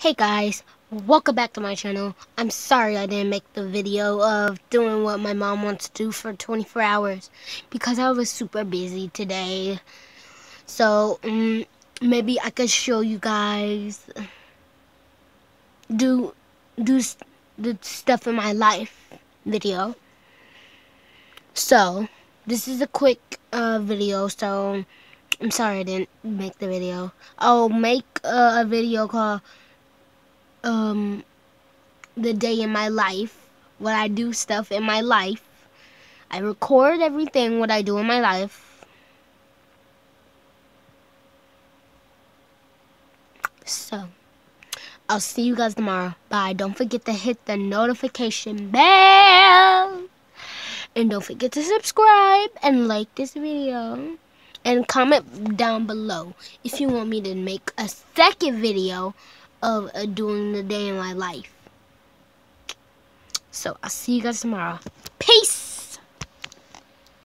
Hey guys, welcome back to my channel. I'm sorry I didn't make the video of doing what my mom wants to do for 24 hours because I was super busy today. So, um, maybe I could show you guys do do the stuff in my life video. So, this is a quick uh, video, so I'm sorry I didn't make the video. I'll make uh, a video called um the day in my life, what I do stuff in my life. I record everything what I do in my life. So, I'll see you guys tomorrow. Bye. Don't forget to hit the notification bell. And don't forget to subscribe and like this video. And comment down below if you want me to make a second video of uh, doing the day in my life. So I'll see you guys tomorrow. Peace!